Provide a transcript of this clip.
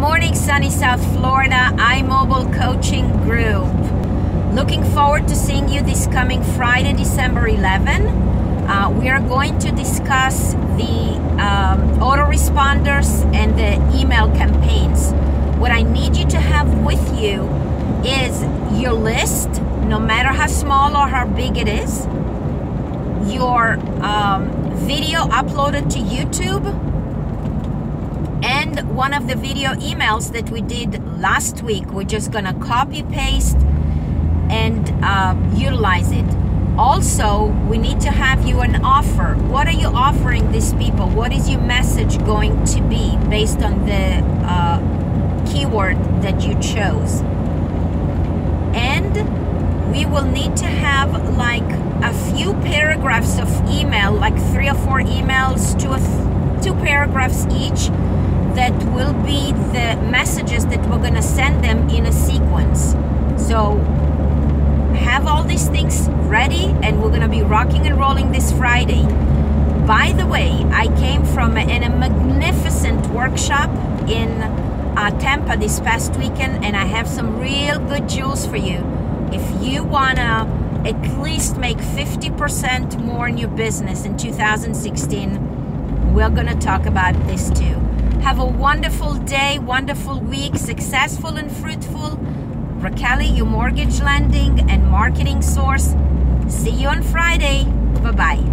morning, sunny South Florida, iMobile Coaching Group. Looking forward to seeing you this coming Friday, December 11. Uh, we are going to discuss the um, autoresponders and the email campaigns. What I need you to have with you is your list, no matter how small or how big it is, your um, video uploaded to YouTube one of the video emails that we did last week. We're just gonna copy paste and uh, utilize it. Also, we need to have you an offer. What are you offering these people? What is your message going to be based on the uh, keyword that you chose? And we will need to have like a few paragraphs of email, like three or four emails, two, two paragraphs each that messages that we're going to send them in a sequence. So have all these things ready and we're going to be rocking and rolling this Friday. By the way, I came from a, in a magnificent workshop in uh, Tampa this past weekend and I have some real good jewels for you. If you want to at least make 50% more in your business in 2016, we're going to talk about this too. Have a wonderful day, wonderful week, successful and fruitful. Racheli, your mortgage lending and marketing source. See you on Friday. Bye bye.